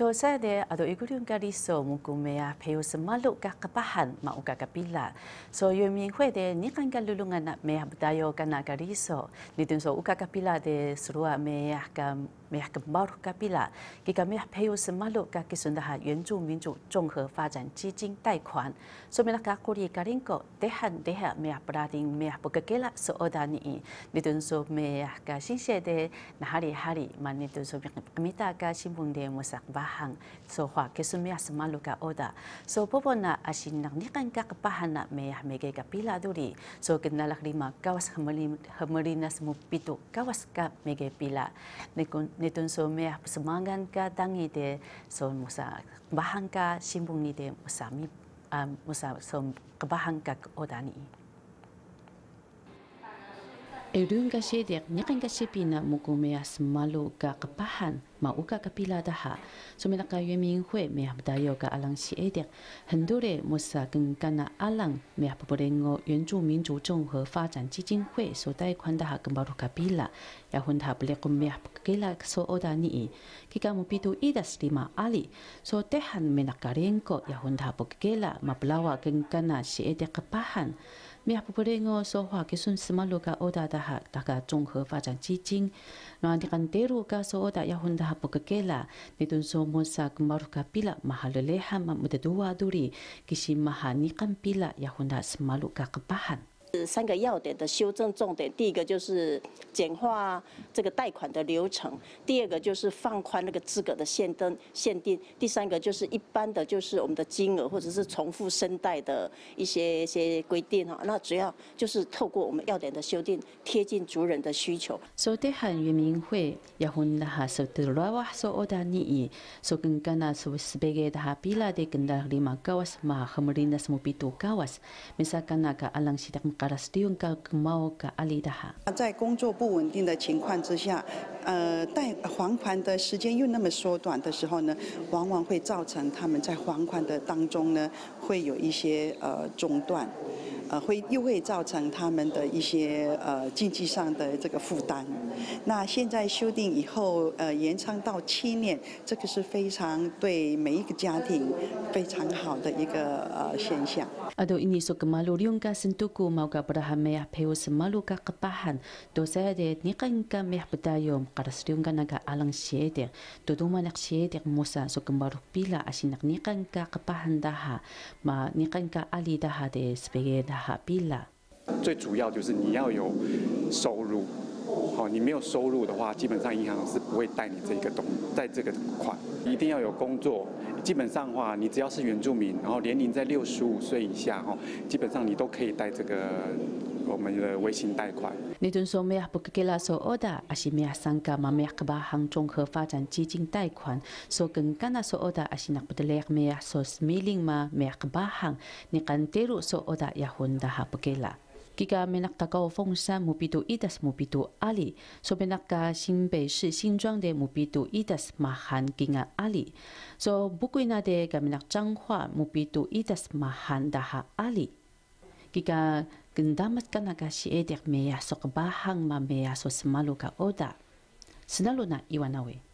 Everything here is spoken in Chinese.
Tu saya dia ada ikut yang kali so mungkin saya payu semalu ke kepahan mau ka kapila. So yang minggu de ni kan kalau lulungan nak saya betayo kan so ni so uka kapila de serua mea ka mea ka baru kapila. Ki ka mea peo semalu ka kisundaha 原住民主综合发展基金贷款。So mea ka kuri ka rinko dehan deha mea prading mea bukakela so oda ni. Ni tun so mea ka sinse de na hari hari ma ni tun so mea ka simbung de musak bah hang so hwa ke sumia semalu ka oda so popo na asin nak nikan ka kapahan na me mege ka pila duri so kenalak lima kawas hamali hamali nas mu pitu kawas ka 你对说咩啊？什么人家当你的说么啥？巴汉家信奉你的么啥咪？啊么啥说巴汉家我当你。Irung ka siya nyakin ka siya pina mukumeyas malu ka kapahan mau ka kapila daha. Sumina ka yue minghui mea dayo ka alang si edik. Hendure musa keng kana alang mea paborengo yuan zhu min zhu zhong fa zan ji jing hui so dai kwan daha keng baru kapila. Ya hun daha bele kum mea pakila so oda ni. Kika mo pitu idas lima ali. So tehan mena karenko ya hun daha pakila mablawa keng kana si edik kapahan. 米亚布布雷我说话给孙斯马路个欧达的哈大个综合发展基金，那你看德鲁个说欧达要混的哈不个给啦，你顿说莫萨个马鲁个皮啦，马哈勒勒哈嘛，莫得多瓦杜里，其实马哈尼kan皮啦要混的斯马路个个巴汉。 三个要点的修正重点，第一个就是简化这个贷款的流程，第二个就是放宽那个资格的限定限定，第三个就是一般的就是我们的金额或者是重复申贷的一些一些规定哈。那主要就是透过我们要点的修订，贴近族人的需求。soda 在工作不稳定的情况之下，呃，贷还款的时间又那么缩短的时候呢，往往会造成他们在还款的当中呢，会有一些呃中断。呃，会又会造成他们的一些呃经济上的这个负担。那现在修订以后，呃，延长到七年，这个是非常对每一个家庭非常好的一个呃现象。Ado ini so kemalu riung ka sentuku mau ka pada hamea peu semalu ka kepahan do saya de ni kan ka meh betayom karas riung ka naga alang siete do do manak siete musa so kembaru pila asinak ni kan ka kepahan daha ma ni kan ka ali daha de sebagai daha 最主要就是你要有收入，好，你没有收入的话，基本上银行是不会贷你这个东，贷这个款。一定要有工作，基本上话，你只要是原住民，然后年龄在六十五岁以下，哈，基本上你都可以贷这个。我们的微信贷款。你顿说没有不给拉说欧的，还是没有参加嘛？没有把行综合发展基金贷款，说跟干那说欧的，还是那不得来没有说 smiling 嘛？没有把行，你看得如说欧的，也混的哈不给拉。Kika menak takao fong san mupitu itas mupitu ali. So menak ka Xinbei shi Xinzhuang de mupitu itas mahan kinga ali. So bukoy na de ka menak Changhua mupitu itas mahan daha ali. Kika gendamat ka naga si edek meya sok bahang ma meya so semalo ka oda. Sinalo na iwanawe.